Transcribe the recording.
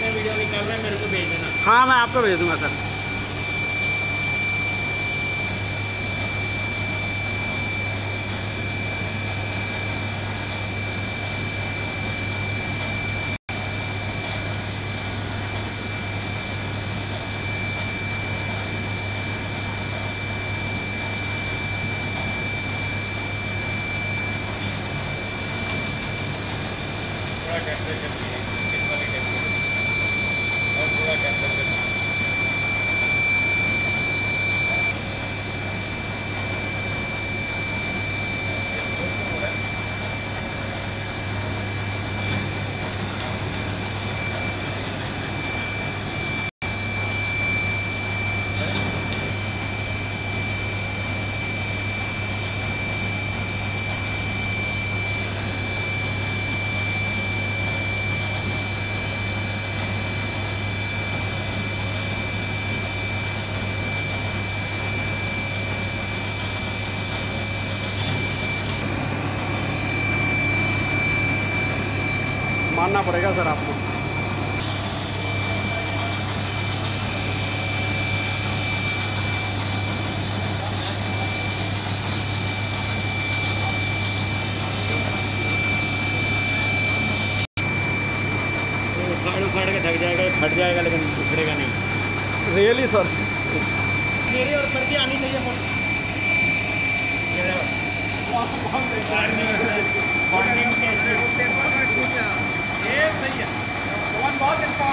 Blog में मेरे को भेज देना। हाँ मैं आपको भेज दूँगा सर। थोड़ा मानना पड़ेगा सर आपको। उखाड़ उखाड़ के थक जाएगा फट जाएगा लेकिन उखड़ेगा नहीं। रियली सर मेरी और सर की आनी चाहिए ये